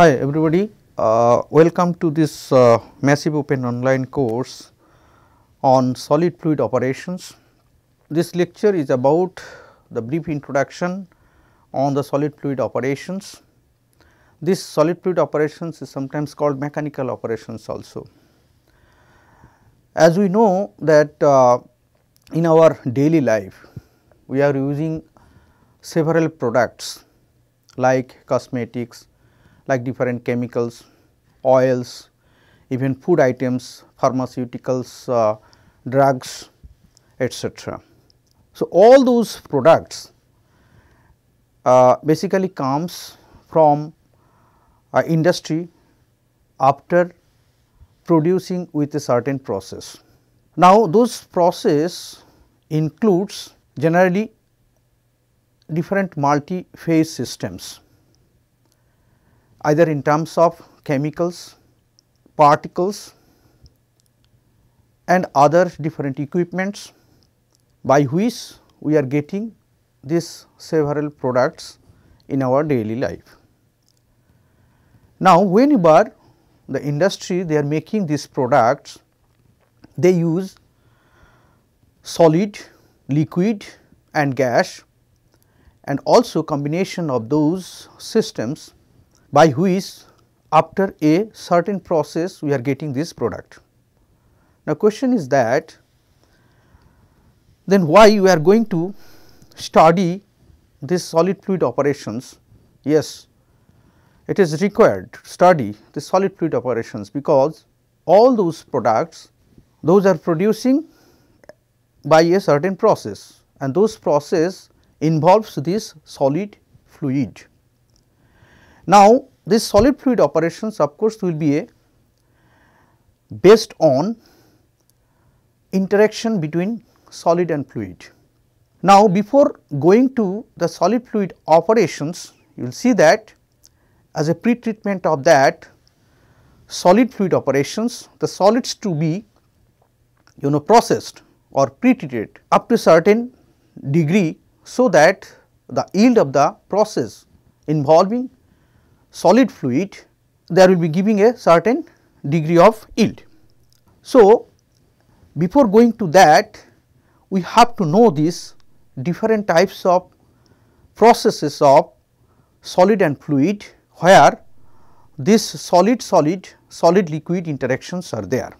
Hi everybody, uh, welcome to this uh, massive open online course on solid fluid operations. This lecture is about the brief introduction on the solid fluid operations. This solid fluid operations is sometimes called mechanical operations also. As we know that uh, in our daily life, we are using several products like cosmetics, like different chemicals, oils, even food items, pharmaceuticals, uh, drugs, etc. So, all those products uh, basically comes from uh, industry after producing with a certain process. Now, those process includes generally different multi-phase systems either in terms of chemicals, particles and other different equipments by which we are getting these several products in our daily life. Now, whenever the industry they are making these products, they use solid, liquid and gas and also combination of those systems by which after a certain process we are getting this product. Now, question is that then why we are going to study this solid fluid operations? Yes, it is required to study the solid fluid operations because all those products those are producing by a certain process and those process involves this solid fluid. Now, this solid fluid operations of course, will be a based on interaction between solid and fluid. Now, before going to the solid fluid operations, you will see that as a pre-treatment of that solid fluid operations, the solids to be you know processed or pre-treated up to certain degree, so that the yield of the process involving solid fluid there will be giving a certain degree of yield. So, before going to that we have to know these different types of processes of solid and fluid where this solid solid solid liquid interactions are there.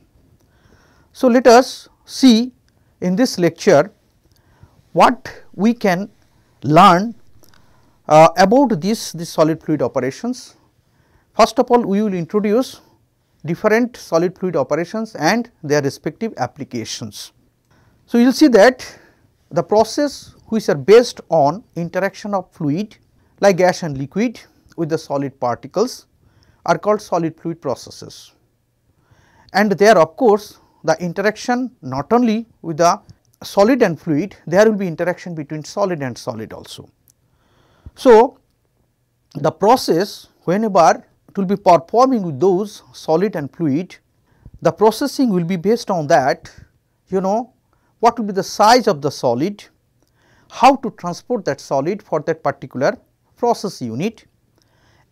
So, let us see in this lecture what we can learn uh, about this, this solid fluid operations, first of all we will introduce different solid fluid operations and their respective applications. So, you will see that the process which are based on interaction of fluid like gas and liquid with the solid particles are called solid fluid processes. And there of course, the interaction not only with the solid and fluid, there will be interaction between solid and solid also. So, the process whenever it will be performing with those solid and fluid, the processing will be based on that you know what will be the size of the solid, how to transport that solid for that particular process unit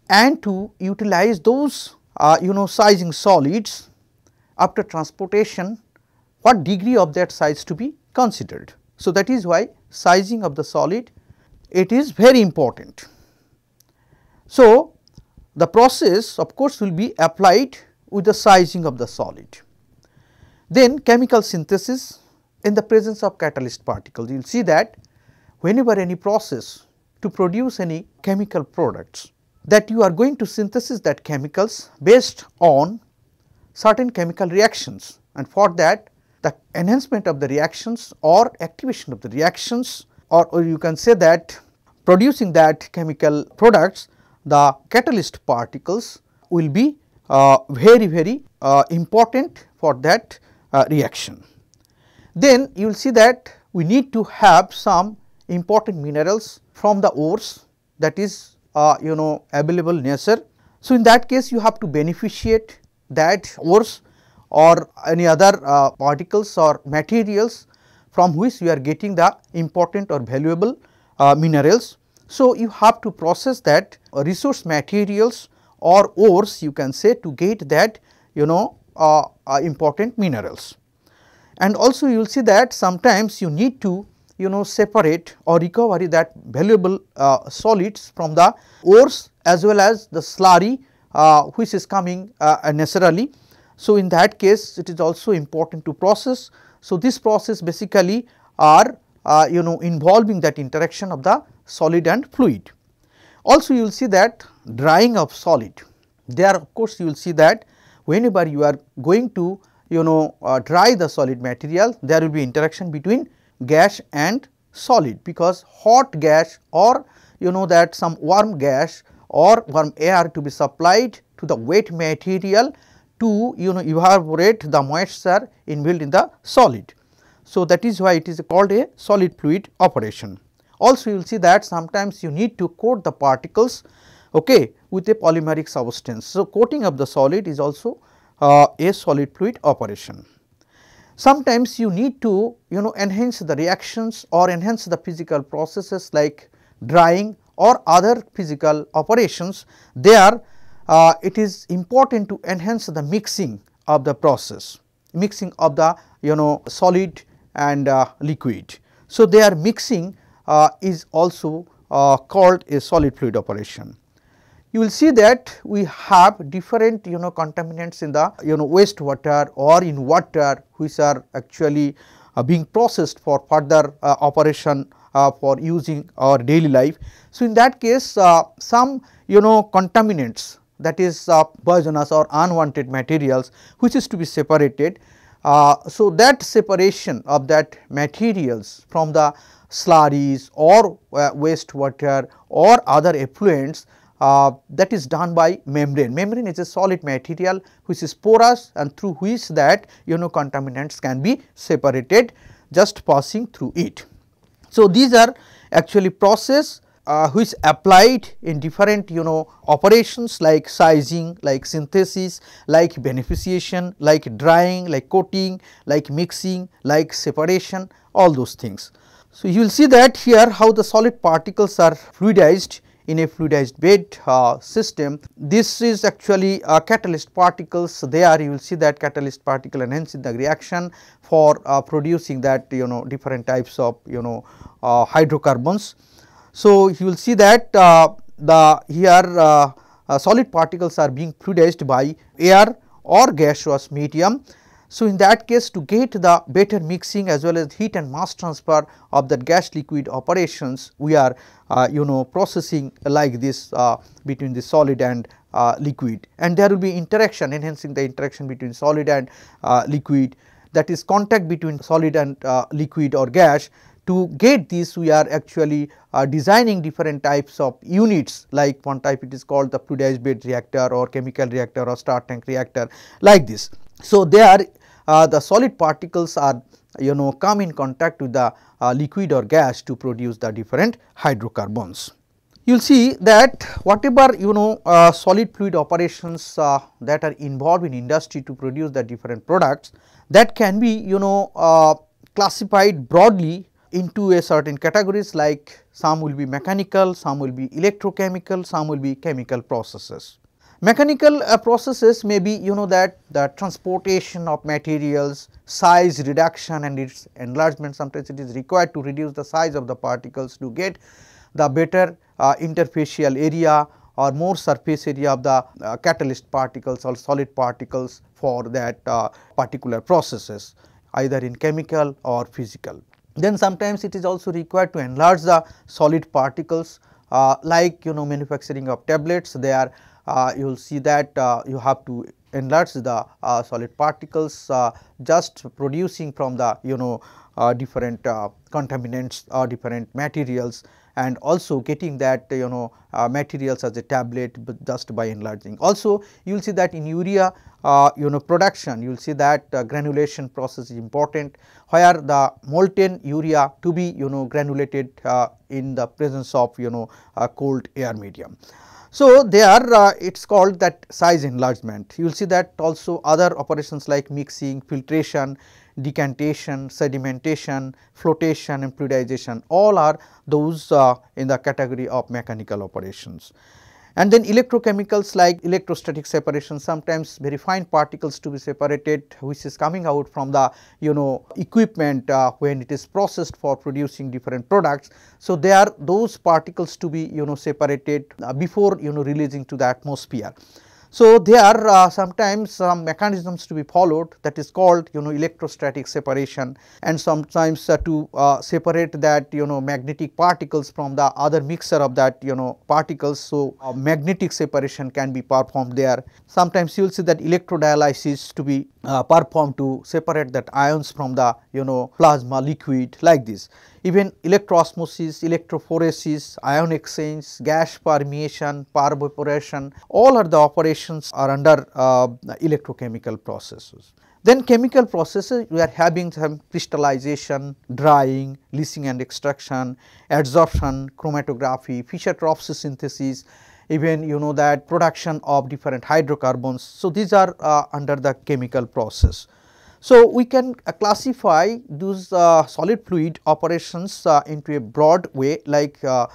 and to utilize those uh, you know sizing solids after transportation what degree of that size to be considered. So, that is why sizing of the solid it is very important. So, the process of course, will be applied with the sizing of the solid. Then chemical synthesis in the presence of catalyst particles. You will see that whenever any process to produce any chemical products that you are going to synthesize that chemicals based on certain chemical reactions and for that the enhancement of the reactions or activation of the reactions or, or you can say that producing that chemical products the catalyst particles will be uh, very very uh, important for that uh, reaction. Then you will see that we need to have some important minerals from the ores that is uh, you know available nature. So, in that case you have to beneficiate that ores or any other uh, particles or materials from which we are getting the important or valuable uh, minerals. So, you have to process that resource materials or ores you can say to get that you know uh, uh, important minerals. And also you will see that sometimes you need to you know separate or recover that valuable uh, solids from the ores as well as the slurry uh, which is coming uh, naturally. So, in that case it is also important to process. So, this process basically are uh, you know involving that interaction of the solid and fluid. Also you will see that drying of solid there of course you will see that whenever you are going to you know uh, dry the solid material there will be interaction between gas and solid because hot gas or you know that some warm gas or warm air to be supplied to the wet material to you know evaporate the moisture inbuilt in the solid. So, that is why it is called a solid fluid operation. Also you will see that sometimes you need to coat the particles okay, with a polymeric substance. So, coating of the solid is also uh, a solid fluid operation. Sometimes you need to you know enhance the reactions or enhance the physical processes like drying or other physical operations there uh, it is important to enhance the mixing of the process mixing of the you know solid and uh, liquid. So, their mixing uh, is also uh, called a solid fluid operation you will see that we have different you know contaminants in the you know waste water or in water which are actually uh, being processed for further uh, operation uh, for using our daily life. So, in that case uh, some you know contaminants that is uh, poisonous or unwanted materials which is to be separated. Uh, so, that separation of that materials from the slurries or waste water or other effluents uh, that is done by membrane. Membrane is a solid material which is porous and through which that you know contaminants can be separated just passing through it. So, these are actually process uh, which applied in different you know operations like sizing, like synthesis, like beneficiation, like drying, like coating, like mixing, like separation all those things. So, you will see that here how the solid particles are fluidized in a fluidized bed uh, system. This is actually uh, catalyst particles there you will see that catalyst particle enhancing the reaction for uh, producing that you know different types of you know uh, hydrocarbons. So, you will see that uh, the here uh, solid particles are being fluidized by air or gaseous medium. So, in that case to get the better mixing as well as heat and mass transfer of that gas liquid operations we are uh, you know processing like this uh, between the solid and uh, liquid. And there will be interaction enhancing the interaction between solid and uh, liquid. That is contact between solid and uh, liquid or gas to get this we are actually uh, designing different types of units like one type it is called the fluidized bed reactor or chemical reactor or stirred tank reactor like this. So, they are uh, the solid particles are you know come in contact with the uh, liquid or gas to produce the different hydrocarbons. You will see that whatever you know uh, solid fluid operations uh, that are involved in industry to produce the different products that can be you know uh, classified broadly into a certain categories like some will be mechanical, some will be electrochemical, some will be chemical processes. Mechanical uh, processes may be you know that the transportation of materials, size reduction and its enlargement sometimes it is required to reduce the size of the particles to get the better uh, interfacial area or more surface area of the uh, catalyst particles or solid particles for that uh, particular processes either in chemical or physical. Then sometimes it is also required to enlarge the solid particles uh, like you know manufacturing of tablets. They are uh, you will see that uh, you have to enlarge the uh, solid particles just producing from the you know different contaminants or different materials and also getting that you know uh, materials as a tablet just by enlarging. Also you will see that in urea uh, you know production you will see that uh, granulation process is important where the molten urea to be you know granulated in the presence of you know cold air medium. So, there uh, it is called that size enlargement. You will see that also other operations like mixing, filtration, decantation, sedimentation, flotation and fluidization all are those uh, in the category of mechanical operations. And then electrochemicals like electrostatic separation sometimes very fine particles to be separated which is coming out from the you know equipment uh, when it is processed for producing different products. So, they are those particles to be you know separated uh, before you know releasing to the atmosphere. So, there are uh, sometimes some mechanisms to be followed that is called you know electrostatic separation and sometimes uh, to uh, separate that you know magnetic particles from the other mixture of that you know particles. So, magnetic separation can be performed there. Sometimes you will see that electrodialysis to be uh, performed to separate that ions from the you know plasma liquid like this even electroosmosis, electrophoresis, ion exchange, gas permeation, pervaporation, all are the operations are under uh, electrochemical processes. Then chemical processes we are having some crystallization, drying, leaching and extraction, adsorption, chromatography, Fischer-Tropsch synthesis, even you know that production of different hydrocarbons. So, these are uh, under the chemical process. So, we can uh, classify those uh, solid fluid operations uh, into a broad way like uh,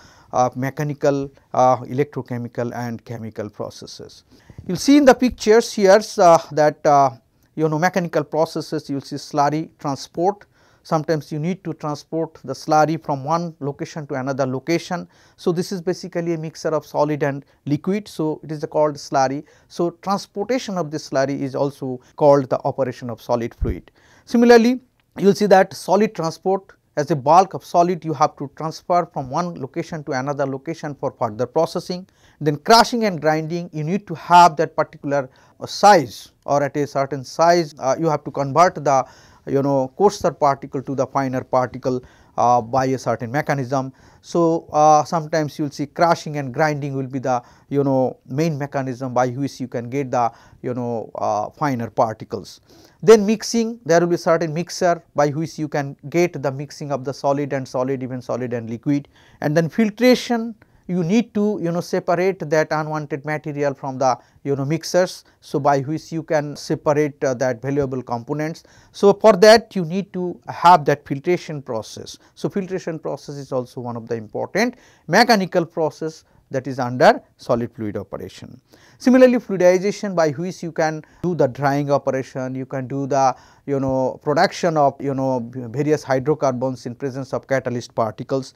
mechanical, electrochemical and chemical processes. You will see in the pictures here that you know mechanical processes you will see slurry transport sometimes you need to transport the slurry from one location to another location. So, this is basically a mixture of solid and liquid. So, it is called slurry. So, transportation of this slurry is also called the operation of solid fluid. Similarly, you will see that solid transport as a bulk of solid you have to transfer from one location to another location for further processing. Then crushing and grinding you need to have that particular uh, size or at a certain size uh, you have to convert the you know coarser particle to the finer particle uh, by a certain mechanism. So, uh, sometimes you will see crushing and grinding will be the you know main mechanism by which you can get the you know uh, finer particles. Then mixing there will be certain mixer by which you can get the mixing of the solid and solid even solid and liquid and then filtration you need to you know separate that unwanted material from the you know mixers. So, by which you can separate uh, that valuable components. So, for that you need to have that filtration process. So, filtration process is also one of the important mechanical process that is under solid fluid operation. Similarly, fluidization by which you can do the drying operation, you can do the you know production of you know various hydrocarbons in presence of catalyst particles.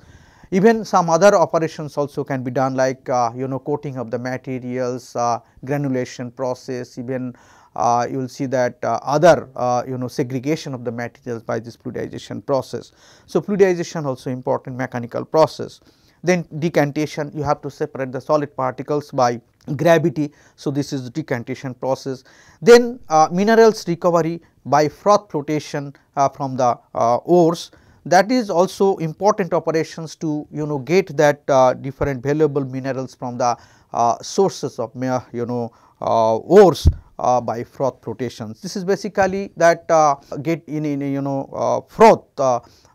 Even some other operations also can be done like uh, you know coating of the materials, uh, granulation process, even uh, you will see that uh, other uh, you know segregation of the materials by this fluidization process. So, fluidization also important mechanical process. Then decantation you have to separate the solid particles by gravity. So, this is the decantation process. Then uh, minerals recovery by froth flotation from the ores that is also important operations to you know get that uh, different valuable minerals from the uh, sources of you know uh, ores uh, by froth flotations. This is basically that uh, get in, in you know uh, froth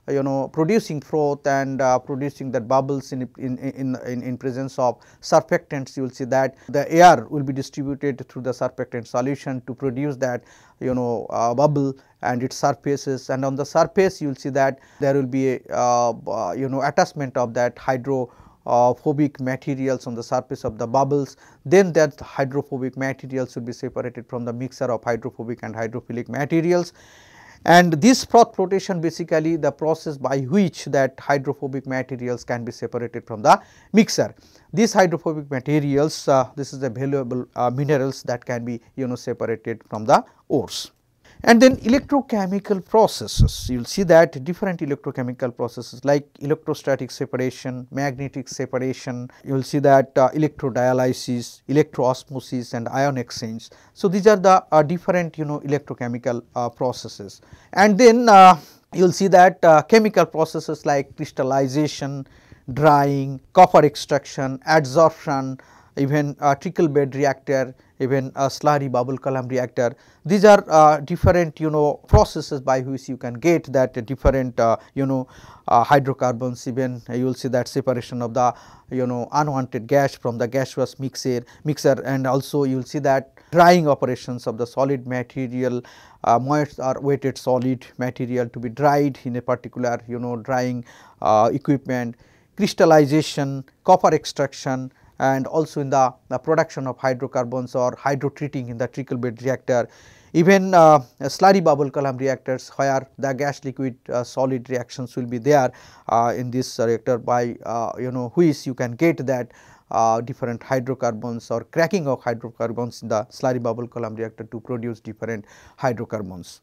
you know producing froth and producing that bubbles in, in, in, in, in presence of surfactants you will see that the air will be distributed through the surfactant solution to produce that you know uh, bubble and its surfaces. And on the surface you will see that there will be a uh, uh you know attachment of that hydro uh, materials on the surface of the bubbles, then that hydrophobic materials should be separated from the mixture of hydrophobic and hydrophilic materials and this froth flotation basically the process by which that hydrophobic materials can be separated from the mixer. These hydrophobic materials uh, this is the valuable uh, minerals that can be you know separated from the ores. And then electrochemical processes, you will see that different electrochemical processes like electrostatic separation, magnetic separation, you will see that uh, electrodialysis, electroosmosis and ion exchange. So, these are the uh, different you know electrochemical uh, processes. And then uh, you will see that uh, chemical processes like crystallization, drying, copper extraction, adsorption, even trickle bed reactor, even a slurry bubble column reactor. These are uh, different you know processes by which you can get that different uh, you know uh, hydrocarbons even you will see that separation of the you know unwanted gas from the gaseous mixer mixer and also you will see that drying operations of the solid material uh, moist or weighted solid material to be dried in a particular you know drying uh, equipment crystallization copper extraction and also in the, the production of hydrocarbons or hydrotreating in the trickle bed reactor. Even uh, slurry bubble column reactors where the gas liquid uh, solid reactions will be there uh, in this reactor by uh, you know which you can get that uh, different hydrocarbons or cracking of hydrocarbons in the slurry bubble column reactor to produce different hydrocarbons.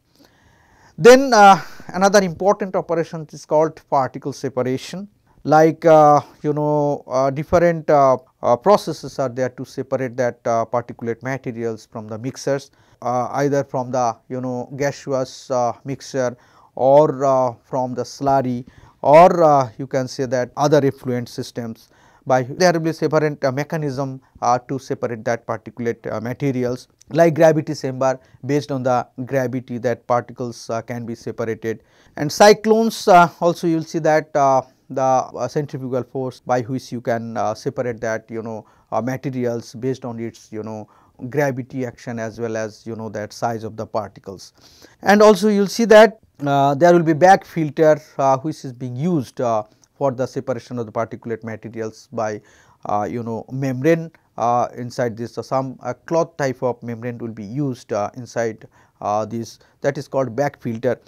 Then uh, another important operation is called particle separation like uh, you know uh, different uh, Uh, processes are there to separate that uh, particulate materials from the mixers uh, either from the you know gaseous mixer or from the slurry or you can say that other effluent systems. By there will be separate uh, mechanism uh, to separate that particulate uh, materials. Like gravity chamber based on the gravity that particles can be separated. And cyclones also you will see that the uh, centrifugal force by which you can uh, separate that you know uh, materials based on its you know gravity action as well as you know that size of the particles. And also you will see that there will be bag filter which is being used for the separation of the particulate materials by uh, you know membrane. Uh, inside this uh, some cloth type of membrane will be used inside this. That is called bag filter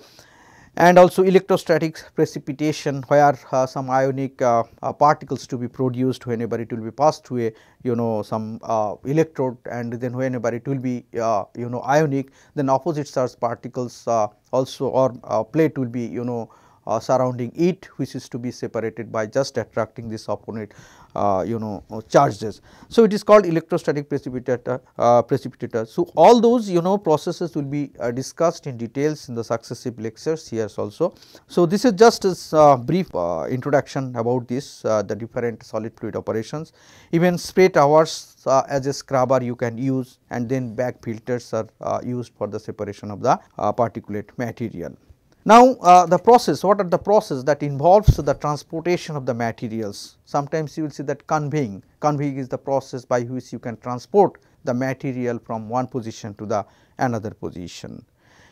and also electrostatic precipitation where uh, some ionic uh, uh, particles to be produced whenever it will be passed through a you know some uh, electrode and then whenever it will be uh, you know ionic then opposite charge particles uh, also or plate will be you know uh, surrounding it which is to be separated by just attracting this opponent uh, you know charges. So, it is called electrostatic precipitator, uh, precipitator. So, all those you know processes will be uh, discussed in details in the successive lectures here also. So, this is just a uh, brief uh, introduction about this the different solid fluid operations. Even spray towers as a scrubber you can use and then bag filters are used for the separation of the particulate material. Now, uh, the process what are the process that involves the transportation of the materials sometimes you will see that conveying conveying is the process by which you can transport the material from one position to the another position.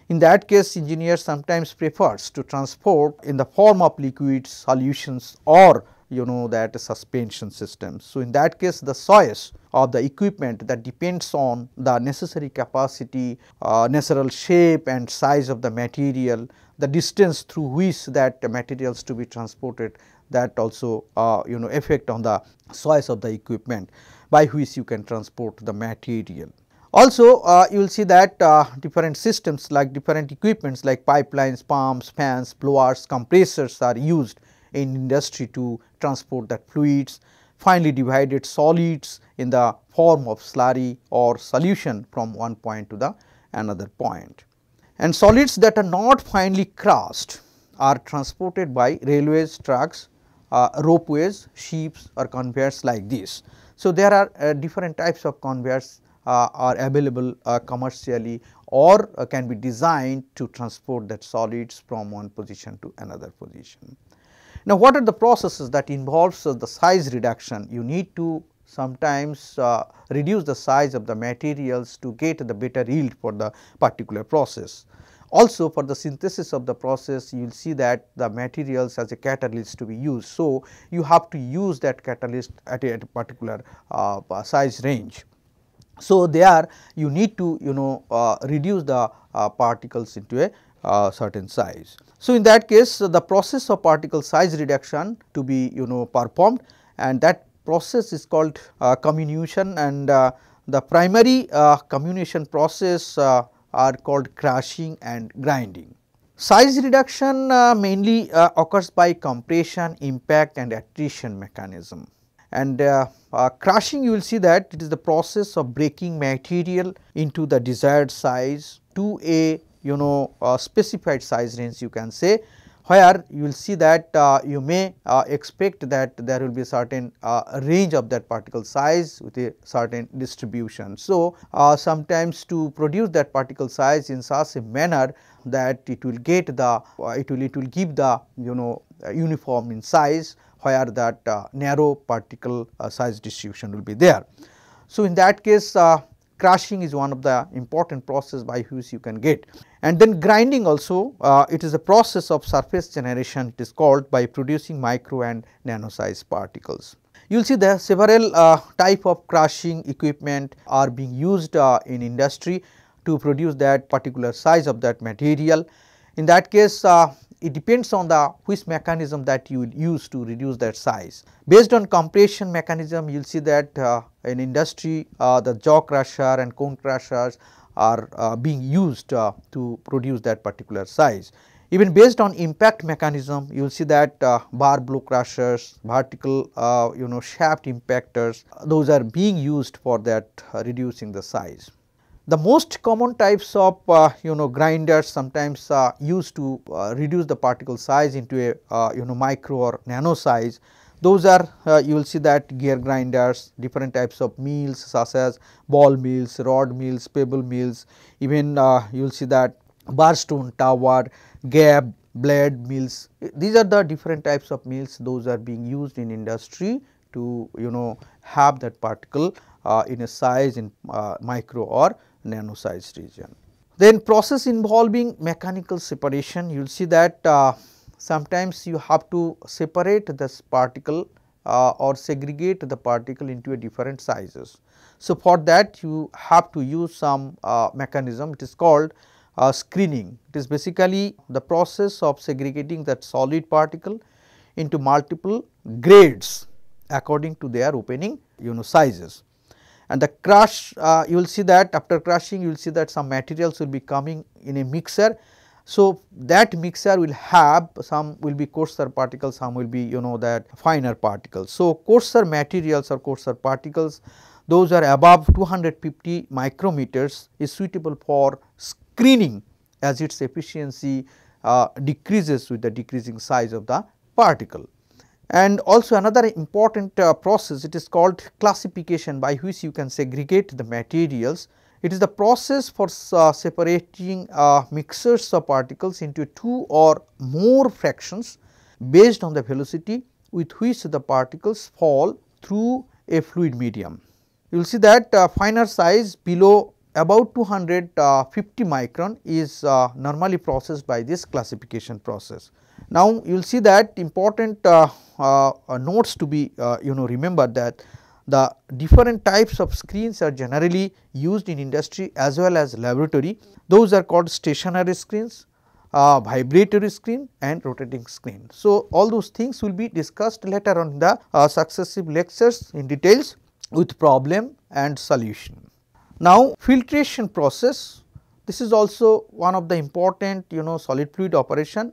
In that case engineer sometimes prefers to transport in the form of liquids solutions or you know that suspension systems. So, in that case the choice of the equipment that depends on the necessary capacity, uh, natural shape and size of the material, the distance through which that materials to be transported that also uh, you know effect on the choice of the equipment by which you can transport the material. Also uh, you will see that uh, different systems like different equipments like pipelines, pumps, fans, blowers, compressors are used in industry to transport that fluids, finely divided solids in the form of slurry or solution from one point to the another point. And solids that are not finely crushed are transported by railways, trucks, uh, ropeways, ships or conveyors like this. So, there are uh, different types of conveyors uh, are available uh, commercially or uh, can be designed to transport that solids from one position to another position. Now, what are the processes that involves uh, the size reduction? You need to sometimes uh, reduce the size of the materials to get the better yield for the particular process. Also for the synthesis of the process you will see that the materials as a catalyst to be used. So, you have to use that catalyst at a, at a particular uh, size range. So, there you need to you know uh, reduce the uh, particles into a uh, certain size. So, in that case the process of particle size reduction to be you know performed and that process is called uh, comminution and uh, the primary uh, comminution process uh, are called crushing and grinding. Size reduction uh, mainly occurs by compression, impact and attrition mechanism and crushing you will see that it is the process of breaking material into the desired size to a you know uh, specified size range you can say where you will see that uh, you may uh, expect that there will be a certain uh, range of that particle size with a certain distribution. So, uh, sometimes to produce that particle size in such a manner that it will get the uh, it will it will give the you know uniform in size where that narrow particle size distribution will be there. So, in that case crushing is one of the important process by which you can get. And then grinding also uh, it is a process of surface generation it is called by producing micro and nano size particles. You will see the several uh, type of crushing equipment are being used uh, in industry to produce that particular size of that material. In that case uh, it depends on the which mechanism that you will use to reduce that size. Based on compression mechanism you will see that uh, in industry uh, the jaw crusher and cone crushers are uh, being used uh, to produce that particular size. Even based on impact mechanism you will see that uh, bar blow crushers, vertical uh, you know shaft impactors those are being used for that reducing the size. The most common types of uh, you know grinders sometimes uh, used to uh, reduce the particle size into a uh, you know micro or nano size. Those are uh, you will see that gear grinders, different types of mills such as ball mills, rod mills, pebble mills, even uh, you will see that bar stone tower, gap, blade mills. These are the different types of mills those are being used in industry to you know have that particle in a size in micro or nano sized region. Then process involving mechanical separation you will see that uh, sometimes you have to separate this particle uh, or segregate the particle into a different sizes. So, for that you have to use some uh, mechanism it is called uh, screening. It is basically the process of segregating that solid particle into multiple grades according to their opening you know sizes and the crush uh, you will see that after crushing you will see that some materials will be coming in a mixer. So, that mixer will have some will be coarser particles some will be you know that finer particles. So, coarser materials or coarser particles those are above 250 micrometers is suitable for screening as its efficiency uh, decreases with the decreasing size of the particle. And also another important uh, process it is called classification by which you can segregate the materials. It is the process for uh, separating uh, mixtures of particles into two or more fractions based on the velocity with which the particles fall through a fluid medium. You will see that uh, finer size below about 250 uh, micron is uh, normally processed by this classification process. Now, you will see that important uh, uh, notes to be uh, you know remember that the different types of screens are generally used in industry as well as laboratory. Those are called stationary screens, uh, vibratory screen and rotating screen. So, all those things will be discussed later on the uh, successive lectures in details with problem and solution. Now, filtration process this is also one of the important you know solid fluid operation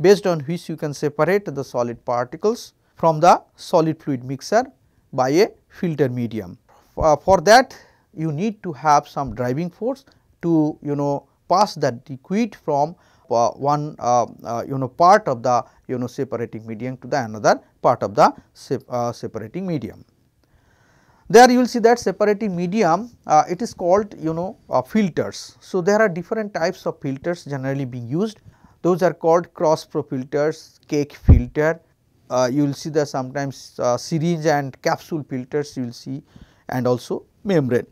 based on which you can separate the solid particles from the solid fluid mixer by a filter medium. Uh, for that you need to have some driving force to you know pass that liquid from uh, one uh, uh you know part of the you know separating medium to the another part of the uh, separating medium. There you will see that separating medium uh, it is called you know filters. So, there are different types of filters generally being used those are called cross flow filters, cake filter. Uh, you will see the sometimes uh, syringe and capsule filters you will see and also membrane.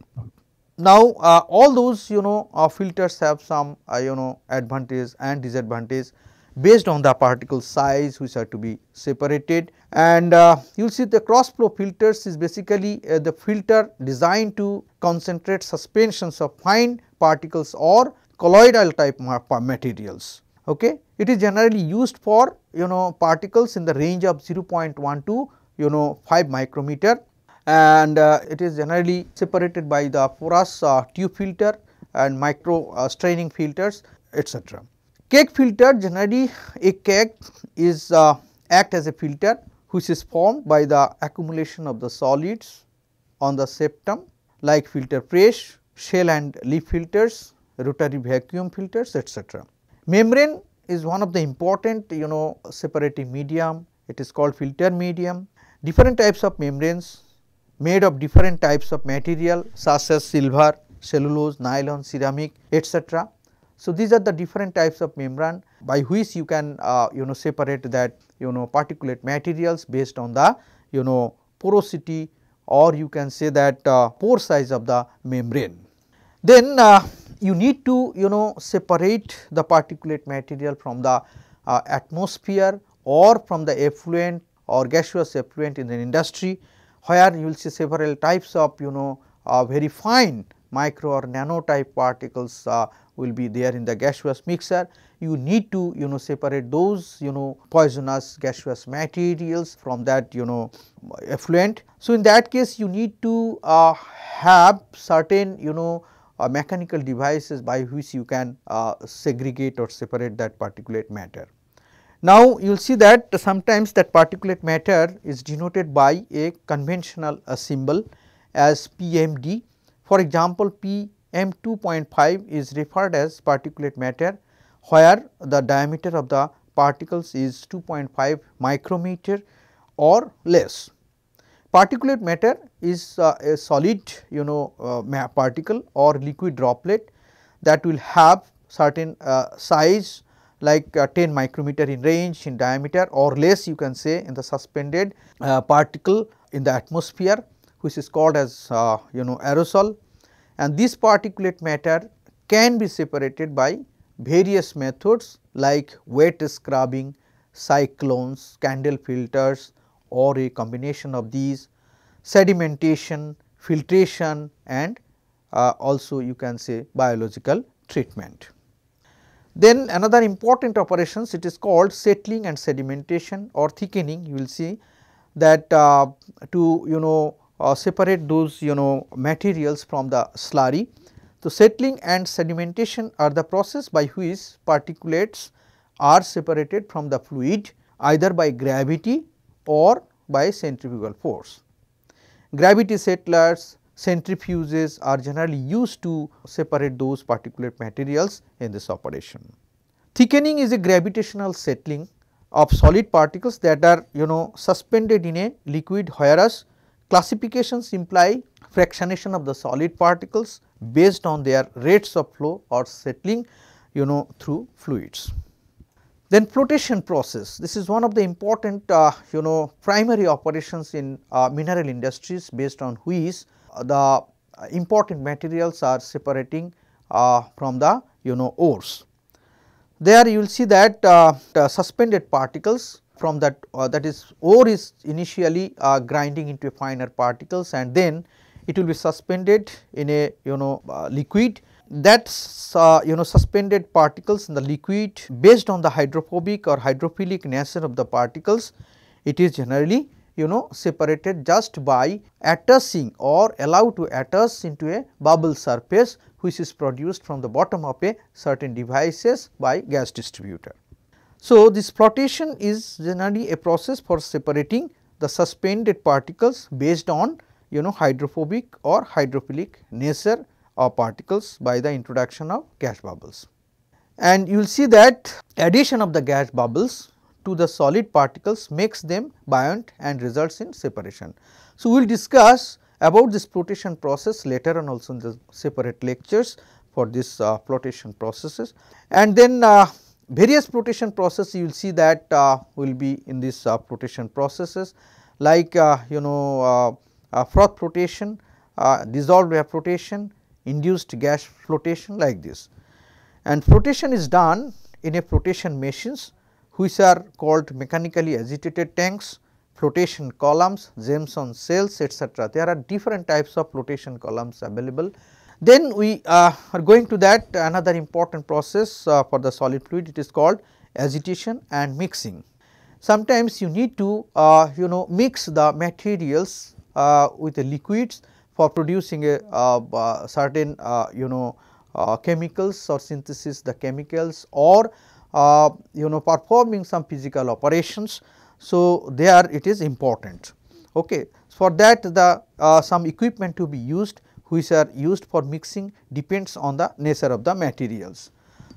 Now, uh, all those you know uh, filters have some uh, you know advantage and disadvantage based on the particle size which are to be separated and uh, you will see the cross flow filters is basically uh, the filter designed to concentrate suspensions of fine particles or colloidal type materials. Okay. It is generally used for you know particles in the range of 0.1 to you know 5 micrometer and uh, it is generally separated by the porous uh, tube filter and micro uh, straining filters etc. Cake filter generally a cake is uh, act as a filter which is formed by the accumulation of the solids on the septum like filter press, shell and leaf filters, rotary vacuum filters etc. Membrane is one of the important you know separating medium, it is called filter medium. Different types of membranes made of different types of material such as silver, cellulose, nylon, ceramic etc. So, these are the different types of membrane by which you can uh, you know separate that you know particulate materials based on the you know porosity or you can say that uh, pore size of the membrane. Then uh, you need to you know separate the particulate material from the uh, atmosphere or from the effluent or gaseous effluent in the industry where you will see several types of you know uh, very fine micro or nano type particles uh, will be there in the gaseous mixer. You need to you know separate those you know poisonous gaseous materials from that you know effluent. So, in that case you need to uh, have certain you know mechanical devices by which you can uh, segregate or separate that particulate matter. Now, you will see that sometimes that particulate matter is denoted by a conventional symbol as PMD. For example, PM 2.5 is referred as particulate matter where the diameter of the particles is 2.5 micrometer or less. Particulate matter is uh, a solid you know uh, particle or liquid droplet that will have certain uh, size like uh, 10 micrometer in range in diameter or less you can say in the suspended uh, particle in the atmosphere which is called as uh, you know aerosol. And this particulate matter can be separated by various methods like wet scrubbing, cyclones, candle filters, or a combination of these sedimentation, filtration and uh, also you can say biological treatment. Then another important operations it is called settling and sedimentation or thickening you will see that uh, to you know uh, separate those you know materials from the slurry. So, settling and sedimentation are the process by which particulates are separated from the fluid either by gravity or by centrifugal force. Gravity settlers, centrifuges are generally used to separate those particulate materials in this operation. Thickening is a gravitational settling of solid particles that are you know suspended in a liquid whereas classifications imply fractionation of the solid particles based on their rates of flow or settling you know through fluids. Then flotation process, this is one of the important uh, you know primary operations in uh, mineral industries based on which uh, the important materials are separating uh, from the you know ores. There you will see that uh, suspended particles from that uh, that is ore is initially grinding into finer particles and then it will be suspended in a you know liquid that uh, you know suspended particles in the liquid based on the hydrophobic or hydrophilic nature of the particles it is generally you know separated just by attaching or allowed to attach into a bubble surface which is produced from the bottom of a certain devices by gas distributor. So, this flotation is generally a process for separating the suspended particles based on you know hydrophobic or hydrophilic nature of particles by the introduction of gas bubbles. And you will see that addition of the gas bubbles to the solid particles makes them buoyant and results in separation. So, we will discuss about this flotation process later on also in the separate lectures for this uh, flotation processes. And then uh, various flotation processes you will see that uh, will be in this uh, flotation processes like uh, you know uh, froth flotation, dissolved air flotation, induced gas flotation like this. And flotation is done in a flotation machines which are called mechanically agitated tanks, flotation columns, Jameson cells etc. There are different types of flotation columns available. Then we uh, are going to that another important process uh, for the solid fluid it is called agitation and mixing. Sometimes you need to uh, you know mix the materials uh, with the liquids for producing a uh, uh, certain uh, you know chemicals or synthesis the chemicals or you know performing some physical operations. So, there it is important. Okay. For that the some equipment to be used which are used for mixing depends on the nature of the materials.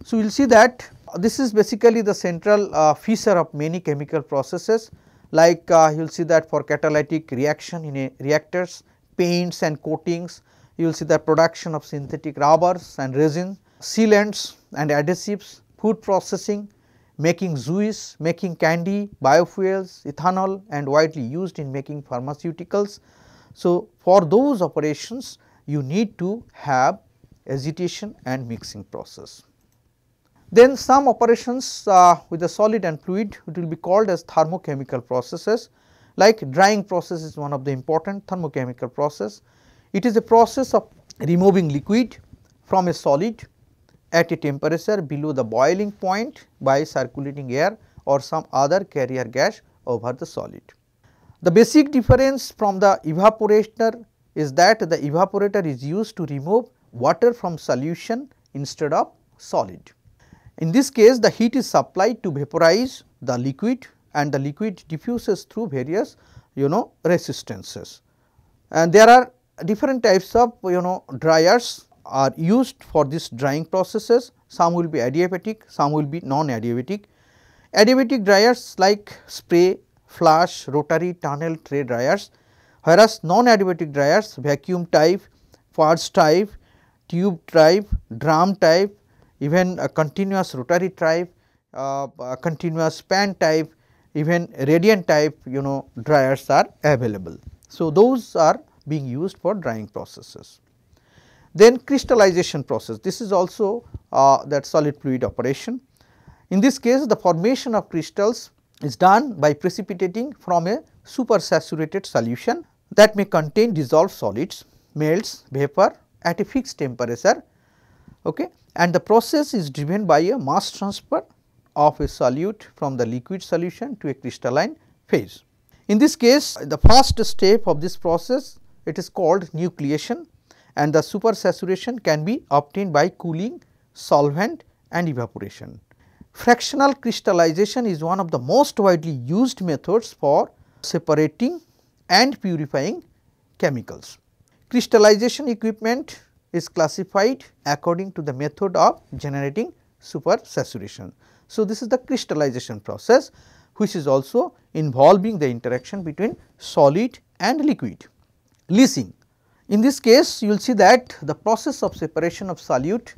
So, we will see that this is basically the central uh, feature of many chemical processes like uh, you will see that for catalytic reaction in a reactors paints and coatings, you will see the production of synthetic rubbers and resin, sealants and adhesives, food processing, making juice, making candy, biofuels, ethanol and widely used in making pharmaceuticals. So, for those operations you need to have agitation and mixing process. Then some operations uh, with the solid and fluid it will be called as thermochemical processes Like drying process is one of the important thermochemical process. It is a process of removing liquid from a solid at a temperature below the boiling point by circulating air or some other carrier gas over the solid. The basic difference from the evaporator is that the evaporator is used to remove water from solution instead of solid. In this case the heat is supplied to vaporize the liquid and the liquid diffuses through various you know resistances. And there are different types of you know dryers are used for this drying processes. Some will be adiabatic, some will be non-adiabatic. Adiabatic dryers like spray, flash, rotary, tunnel, tray dryers, whereas non-adiabatic dryers vacuum type, purge type, tube type, drum type, even a continuous rotary type, uh, continuous span type, even radiant type you know dryers are available. So, those are being used for drying processes. Then crystallization process, this is also uh, that solid fluid operation. In this case the formation of crystals is done by precipitating from a supersaturated solution that may contain dissolved solids, melts, vapor at a fixed temperature okay. and the process is driven by a mass transfer of a solute from the liquid solution to a crystalline phase. In this case the first step of this process it is called nucleation and the supersaturation can be obtained by cooling, solvent and evaporation. Fractional crystallization is one of the most widely used methods for separating and purifying chemicals. Crystallization equipment is classified according to the method of generating supersaturation. So, this is the crystallization process which is also involving the interaction between solid and liquid. Leaching in this case you will see that the process of separation of solute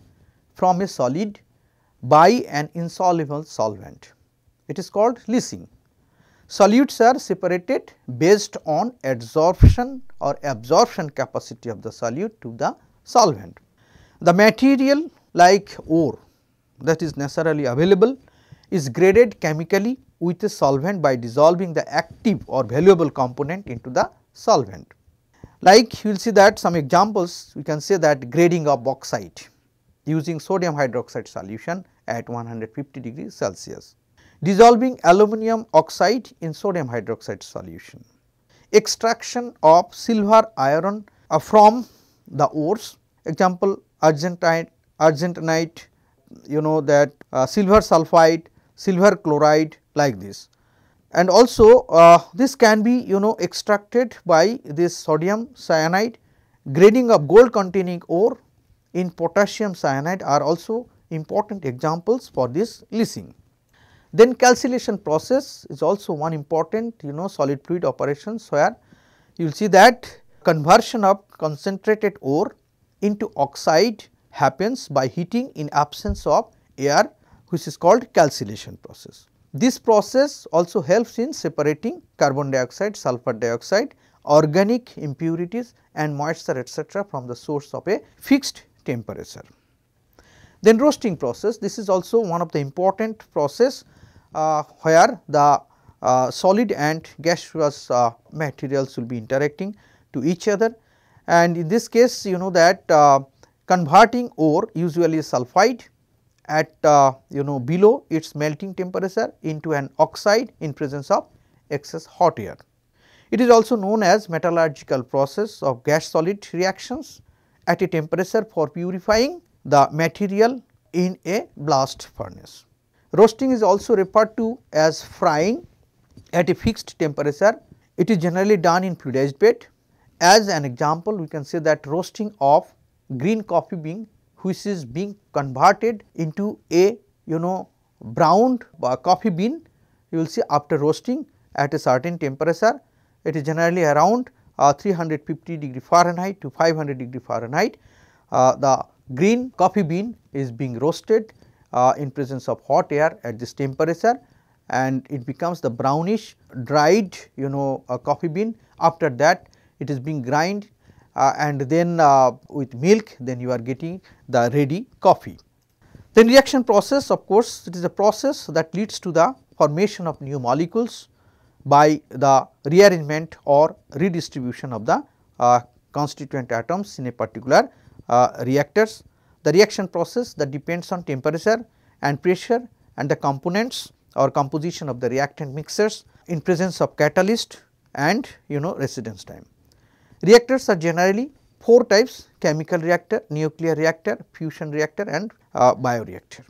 from a solid by an insoluble solvent. It is called leaching. Solutes are separated based on adsorption or absorption capacity of the solute to the solvent. The material like ore that is necessarily available is graded chemically with a solvent by dissolving the active or valuable component into the solvent. Like you will see that some examples we can say that grading of bauxite using sodium hydroxide solution at 150 degrees Celsius, dissolving aluminum oxide in sodium hydroxide solution, extraction of silver iron from the ores. Example argentite, argentinite you know that uh, silver sulphide, silver chloride like this and also uh, this can be you know extracted by this sodium cyanide grading of gold containing ore in potassium cyanide are also important examples for this leaching. Then calcination process is also one important you know solid fluid operations where you will see that conversion of concentrated ore into oxide happens by heating in absence of air which is called calcination process. This process also helps in separating carbon dioxide, sulfur dioxide, organic impurities and moisture etc., from the source of a fixed temperature. Then roasting process, this is also one of the important process uh, where the uh, solid and gaseous uh, materials will be interacting to each other and in this case you know that uh, converting ore usually sulphide at uh, you know below its melting temperature into an oxide in presence of excess hot air. It is also known as metallurgical process of gas solid reactions at a temperature for purifying the material in a blast furnace. Roasting is also referred to as frying at a fixed temperature. It is generally done in fluidized bed. As an example, we can say that roasting of green coffee bean which is being converted into a you know browned uh, coffee bean you will see after roasting at a certain temperature it is generally around uh, 350 degree Fahrenheit to 500 degree Fahrenheit. Uh, the green coffee bean is being roasted uh, in presence of hot air at this temperature and it becomes the brownish dried you know coffee bean after that it is being grind uh, and then uh, with milk then you are getting the ready coffee. Then reaction process of course it is a process that leads to the formation of new molecules by the rearrangement or redistribution of the uh, constituent atoms in a particular uh, reactors. The reaction process that depends on temperature and pressure and the components or composition of the reactant mixers in presence of catalyst and you know residence time. Reactors are generally 4 types chemical reactor, nuclear reactor, fusion reactor and uh, bioreactor.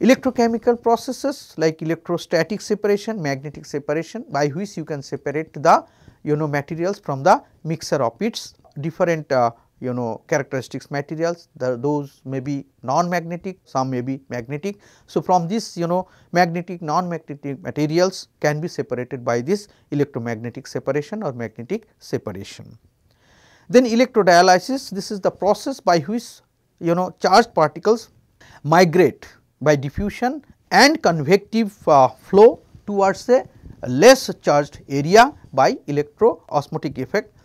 Electrochemical processes like electrostatic separation, magnetic separation by which you can separate the you know materials from the mixer of its different uh, you know characteristics materials the, those may be non-magnetic some may be magnetic. So, from this you know magnetic non-magnetic materials can be separated by this electromagnetic separation or magnetic separation. Then electrodialysis this is the process by which you know charged particles migrate by diffusion and convective uh, flow towards a less charged area by electroosmotic effect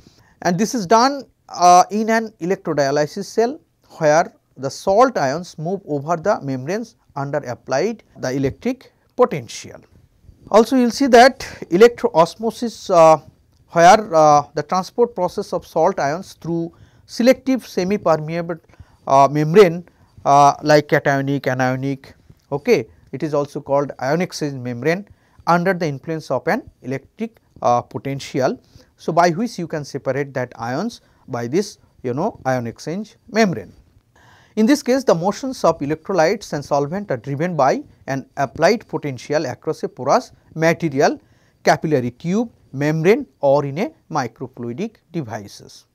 and this is done uh, in an electrodialysis cell where the salt ions move over the membranes under applied the electric potential. Also you will see that electroosmosis uh, where uh, the transport process of salt ions through selective semi permeable uh, membrane uh, like cationic, anionic, okay. it is also called ion exchange membrane under the influence of an electric uh, potential. So, by which you can separate that ions by this you know ion exchange membrane. In this case the motions of electrolytes and solvent are driven by an applied potential across a porous material capillary tube, membrane or in a microfluidic devices.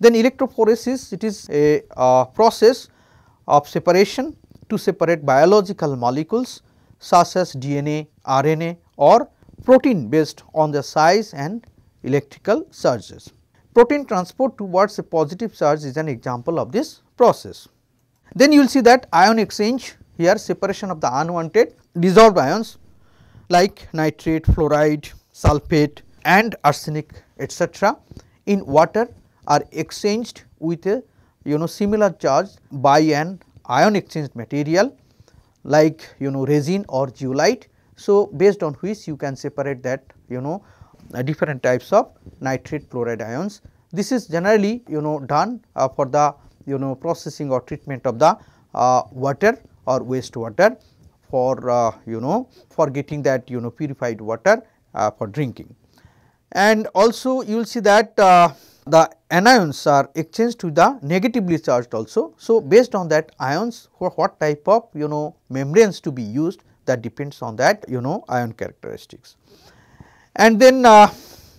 Then electrophoresis it is a uh, process of separation to separate biological molecules such as DNA, RNA or protein based on the size and electrical charges. Protein transport towards a positive charge is an example of this process. Then you will see that ion exchange here separation of the unwanted dissolved ions like nitrate, fluoride, sulphate and arsenic etc. in water are exchanged with a you know similar charge by an ion exchange material like you know resin or zeolite. So, based on which you can separate that you know different types of nitrate chloride ions. This is generally you know done uh, for the you know processing or treatment of the uh, water or wastewater for uh, you know for getting that you know purified water uh, for drinking. And also you will see that uh, the anions are exchanged to the negatively charged also. So, based on that ions for what type of you know membranes to be used that depends on that you know ion characteristics. And then uh,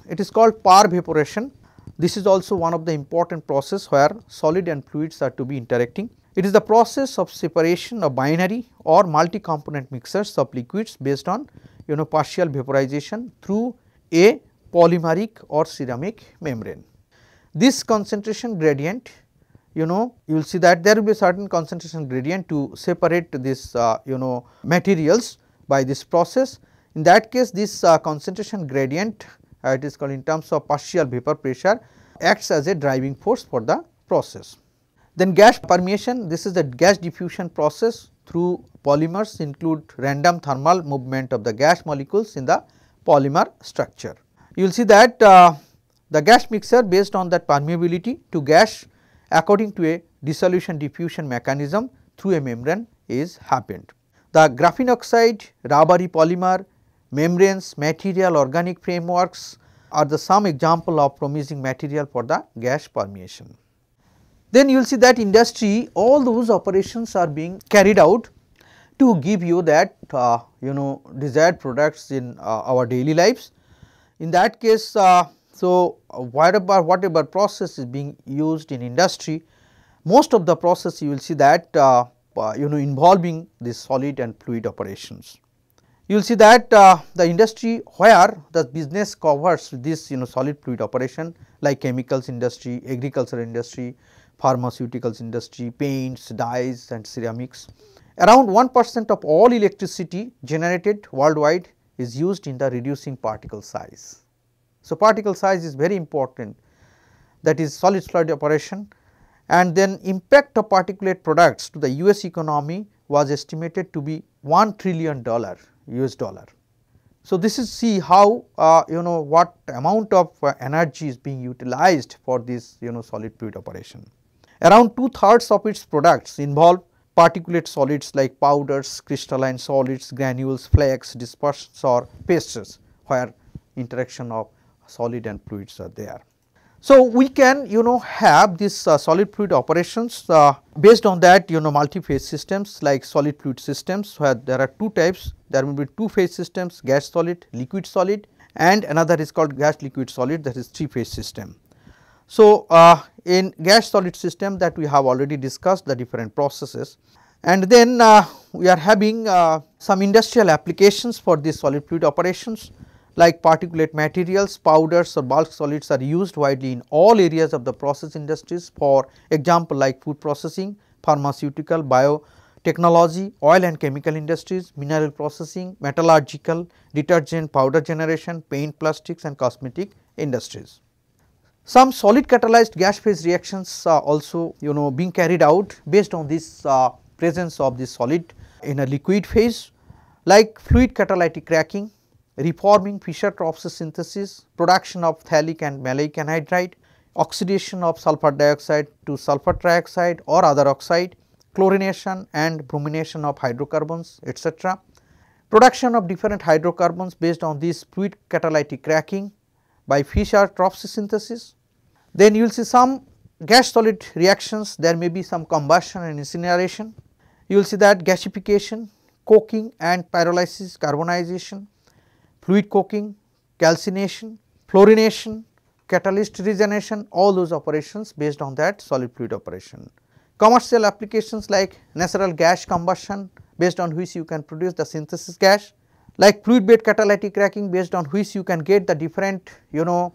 it is called pervaporation. This is also one of the important process where solid and fluids are to be interacting. It is the process of separation of binary or multi-component mixtures of liquids based on you know partial vaporization through a polymeric or ceramic membrane. This concentration gradient you know you will see that there will be a certain concentration gradient to separate this uh, you know materials by this process in that case this uh, concentration gradient uh, it is called in terms of partial vapor pressure acts as a driving force for the process. Then gas permeation this is the gas diffusion process through polymers include random thermal movement of the gas molecules in the polymer structure. You will see that uh, the gas mixer based on that permeability to gas according to a dissolution diffusion mechanism through a membrane is happened. The graphene oxide, rubbery polymer, membranes, metal, organic frameworks are the some example of promising material for the gas permeation. Then you will see that industry all those operations are being carried out to give you that uh, you know desired products in uh, our daily lives. In that case uh, so whatever whatever process is being used in industry most of the process you will see that uh, uh, you know involving this solid and fluid operations you will see that uh, the industry where the business covers this you know solid fluid operation like chemicals industry, agriculture industry, pharmaceuticals industry, paints, dyes and ceramics. Around 1 percent of all electricity generated worldwide is used in the reducing particle size. So, particle size is very important that is solid fluid operation and then impact of particulate products to the US economy was estimated to be 1 trillion dollar US dollar. So, this is see how uh, you know what amount of uh, energy is being utilized for this you know solid fluid operation. Around two thirds of its products involve particulate solids like powders, crystalline solids, granules, flakes, dispersions or pastes where interaction of solid and fluids are there. So, we can you know have this uh, solid fluid operations uh, based on that you know multi-phase systems like solid fluid systems where there are two types there will be two phase systems gas solid, liquid solid and another is called gas liquid solid that is three phase system. So, uh, in gas solid system that we have already discussed the different processes and then uh, we are having uh, some industrial applications for these solid fluid operations like particulate materials, powders or bulk solids are used widely in all areas of the process industries for example like food processing, pharmaceutical, biotechnology, oil and chemical industries, mineral processing, metallurgical, detergent, powder generation, paint, plastics and cosmetic industries. Some solid catalyzed gas phase reactions are also you know being carried out based on this uh, presence of this solid in a liquid phase like fluid catalytic cracking, reforming Fischer-Tropsch synthesis, production of phthalic and maleic anhydride, oxidation of sulfur dioxide to sulfur trioxide or other oxide, chlorination and bromination of hydrocarbons etc. Production of different hydrocarbons based on this fluid catalytic cracking by Fischer-Tropsch synthesis. Then you will see some gas solid reactions there may be some combustion and incineration. You will see that gasification, coking and pyrolysis carbonization fluid coking, calcination, fluorination, catalyst regeneration all those operations based on that solid fluid operation. Commercial applications like natural gas combustion based on which you can produce the synthesis gas like fluid bed catalytic cracking based on which you can get the different you know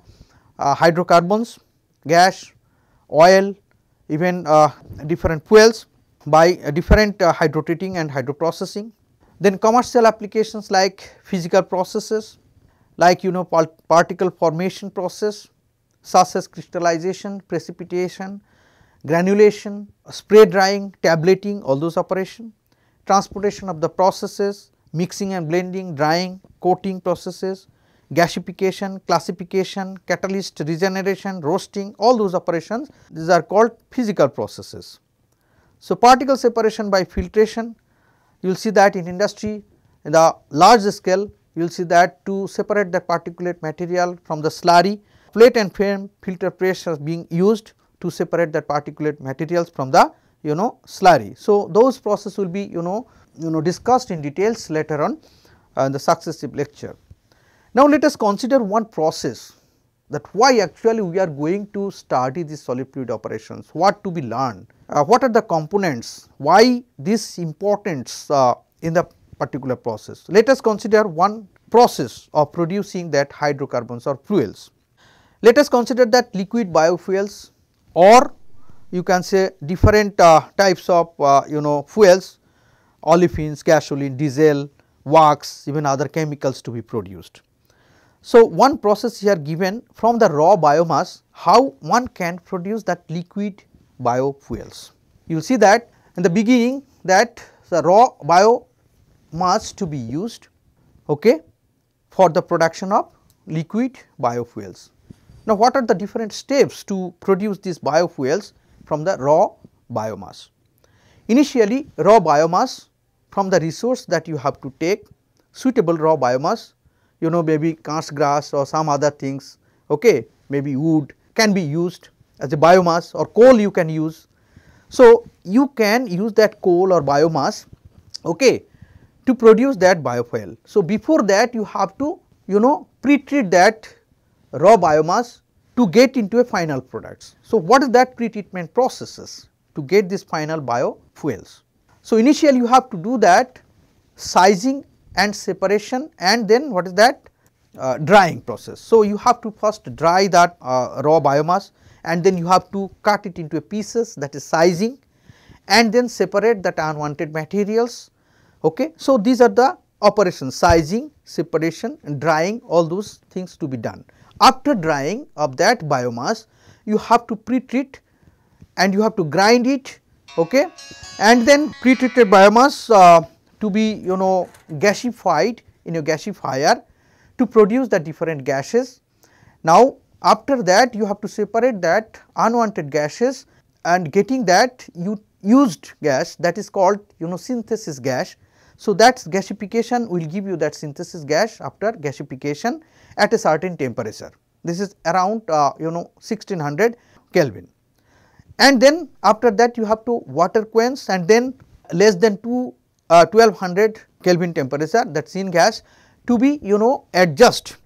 uh, hydrocarbons, gas, oil, even uh, different fuels by uh, different uh, hydrotreating and hydroprocessing. Then commercial applications like physical processes like you know particle formation process such as crystallization, precipitation, granulation, spray drying, tableting all those operation, transportation of the processes, mixing and blending, drying, coating processes, gasification, classification, catalyst regeneration, roasting all those operations these are called physical processes. So, particle separation by filtration you will see that in industry in the large scale you will see that to separate the particulate material from the slurry plate and frame filter press is being used to separate the particulate materials from the you know slurry. So, those process will be you know you know discussed in details later on uh, in the successive lecture. Now, let us consider one process that why actually we are going to study these solid fluid operations, what to be learned uh, what are the components, why this importance uh, in the particular process. Let us consider one process of producing that hydrocarbons or fuels. Let us consider that liquid biofuels or you can say different uh, types of uh, you know fuels, olefins, gasoline, diesel, wax, even other chemicals to be produced. So, one process here given from the raw biomass how one can produce that liquid biofuels. You will see that in the beginning that the raw biomass to be used okay, for the production of liquid biofuels. Now, what are the different steps to produce these biofuels from the raw biomass? Initially raw biomass from the resource that you have to take suitable raw biomass you know maybe cast grass or some other things okay, maybe wood can be used as a biomass or coal you can use. So, you can use that coal or biomass okay, to produce that biofuel. So, before that you have to you know pre-treat that raw biomass to get into a final products. So, what is that pre-treatment processes to get this final biofuels? So, initially you have to do that sizing and separation and then what is that uh, drying process. So, you have to first dry that uh, raw biomass and then you have to cut it into pieces that is sizing and then separate that unwanted materials. Okay. So, these are the operations sizing, separation and drying all those things to be done. After drying of that biomass you have to pre-treat and you have to grind it okay. and then pre-treated biomass uh, to be you know gasified in a gasifier to produce the different gases. Now, after that you have to separate that unwanted gases and getting that you used gas that is called you know synthesis gas. So, that gasification will give you that synthesis gas after gasification at a certain temperature. This is around uh, you know 1600 Kelvin. And then after that you have to water quench and then less than 2 uh, 1200 Kelvin temperature that syngas to be you know adjust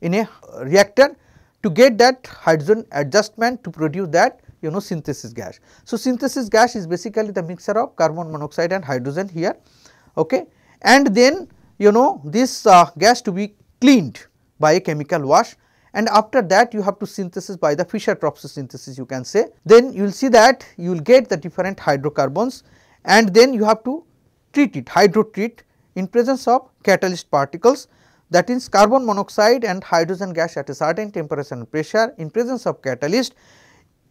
in a reactor to get that hydrogen adjustment to produce that you know synthesis gas. So, synthesis gas is basically the mixture of carbon monoxide and hydrogen here okay. and then you know this uh, gas to be cleaned by a chemical wash and after that you have to synthesis by the Fischer-Tropsch synthesis you can say. Then you will see that you will get the different hydrocarbons and then you have to treat it hydro treat in presence of catalyst particles that is carbon monoxide and hydrogen gas at a certain temperature and pressure in presence of catalyst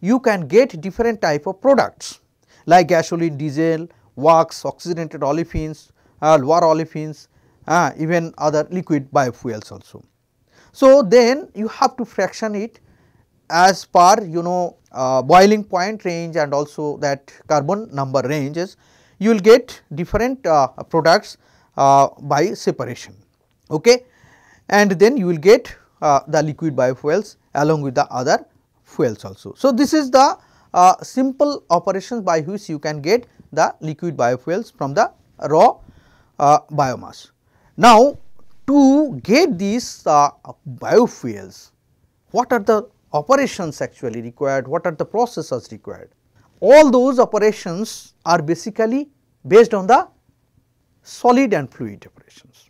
you can get different type of products like gasoline, diesel, wax, oxygenated olefins, uh, lower olefins, uh, even other liquid biofuels also. So, then you have to fraction it as per you know uh, boiling point range and also that carbon number ranges you will get different uh, products uh, by separation okay and then you will get uh, the liquid biofuels along with the other fuels also. So, this is the simple operations by which you can get the liquid biofuels from the raw biomass. Now, to get these uh, biofuels, what are the operations actually required, what are the processes required? All those operations are basically based on the solid and fluid operations.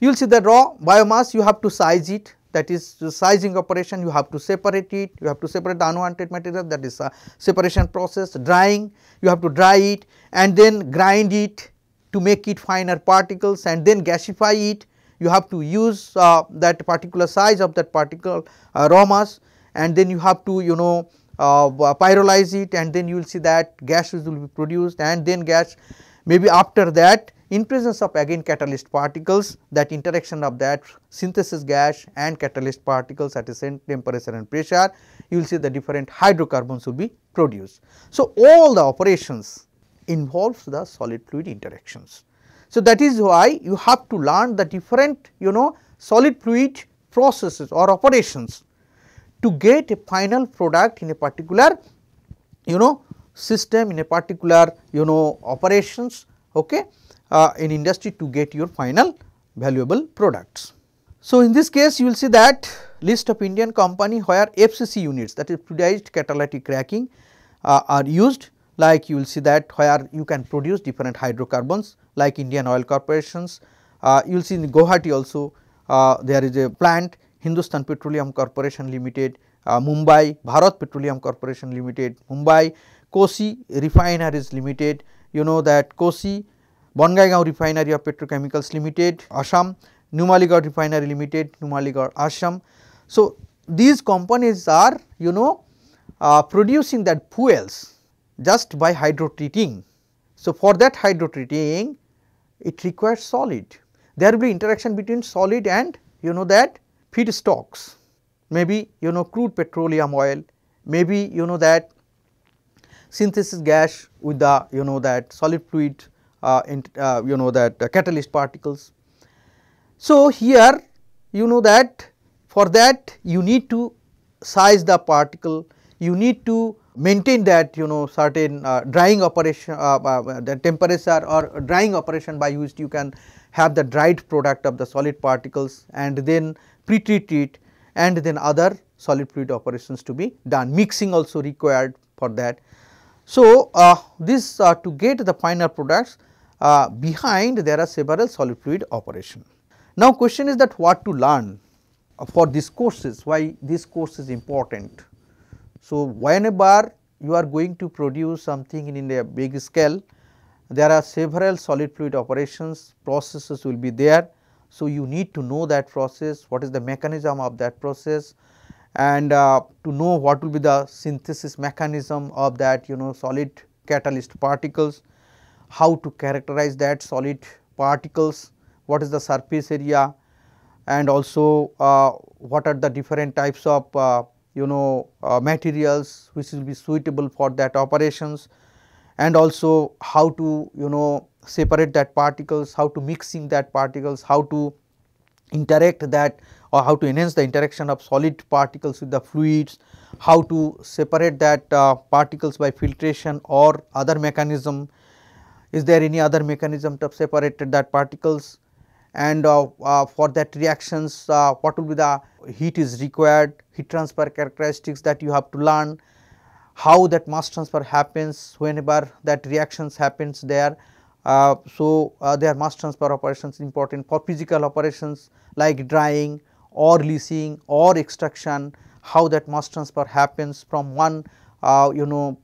You will see the raw biomass you have to size it that is sizing operation you have to separate it, you have to separate the unwanted material that is a separation process, drying you have to dry it and then grind it to make it finer particles and then gasify it. You have to use uh, that particular size of that particle uh, raw mass and then you have to you know uh, pyrolyze it and then you will see that gases will be produced and then gas maybe after that in presence of again catalyst particles that interaction of that synthesis gas and catalyst particles at a certain temperature and pressure you will see the different hydrocarbons will be produced. So, all the operations involves the solid fluid interactions. So, that is why you have to learn the different you know solid fluid processes or operations to get a final product in a particular you know system in a particular you know operations okay, uh, in industry to get your final valuable products. So, in this case you will see that list of Indian company where FCC units that is fluidized catalytic cracking uh, are used like you will see that where you can produce different hydrocarbons like Indian Oil Corporations. Uh, you will see in Guwahati also uh, there is a plant Hindustan Petroleum Corporation Limited, uh, Mumbai, Bharat Petroleum Corporation Limited, Mumbai, Kochi Refineries Limited, you know that Kochi, Bongaigaon Refinery of Petrochemicals Limited, Assam, Numaligarh Refinery Limited, Numaligarh, Assam. So, these companies are you know uh, producing that fuels just by hydrotreating. So, for that hydrotreating it requires solid. There will be interaction between solid and you know that feedstocks, maybe you know crude petroleum oil, maybe you know that synthesis gas with the you know that solid fluid uh, in, uh, you know that uh, catalyst particles. So, here you know that for that you need to size the particle, you need to maintain that you know certain uh, drying operation uh, uh, the temperature or drying operation by which you can have the dried product of the solid particles and then pre-treat it and then other solid fluid operations to be done mixing also required for that. So, uh, this uh, to get the final products uh, behind there are several solid fluid operation. Now, question is that what to learn for these courses, why this course is important. So, whenever you are going to produce something in, in a big scale, there are several solid fluid operations, processes will be there. So, you need to know that process, what is the mechanism of that process, and uh, to know what will be the synthesis mechanism of that you know solid catalyst particles, how to characterize that solid particles, what is the surface area and also uh, what are the different types of uh, you know uh, materials which will be suitable for that operations and also how to you know separate that particles, how to mixing that particles, how to interact that or how to enhance the interaction of solid particles with the fluids, how to separate that uh, particles by filtration or other mechanism. Is there any other mechanism to separate that particles and uh, uh, for that reactions uh, what will be the heat is required, heat transfer characteristics that you have to learn, how that mass transfer happens whenever that reactions happens there. Uh, so, uh, their mass transfer operations important for physical operations like drying or leaching or extraction, how that mass transfer happens from one uh, you know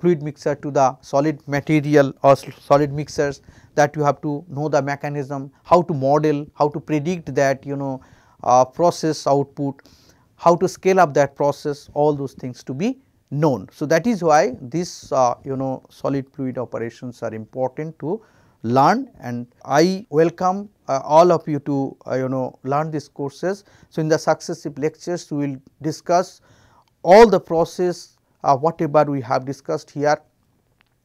fluid mixer to the solid material or solid mixers that you have to know the mechanism, how to model, how to predict that you know uh, process output, how to scale up that process all those things to be known. So, that is why this uh, you know solid fluid operations are important to learn and I welcome uh, all of you to uh, you know learn these courses. So, in the successive lectures we will discuss all the process uh, whatever we have discussed here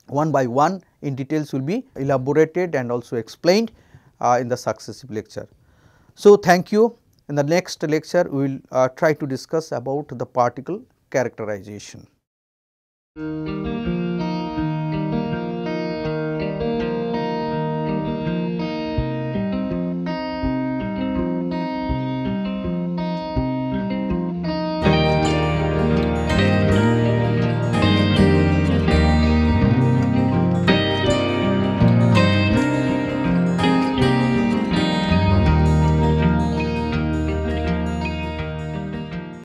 one by one in details will be elaborated and also explained uh, in the successive lecture. So, thank you. In the next lecture, we will uh, try to discuss about the particle characterization.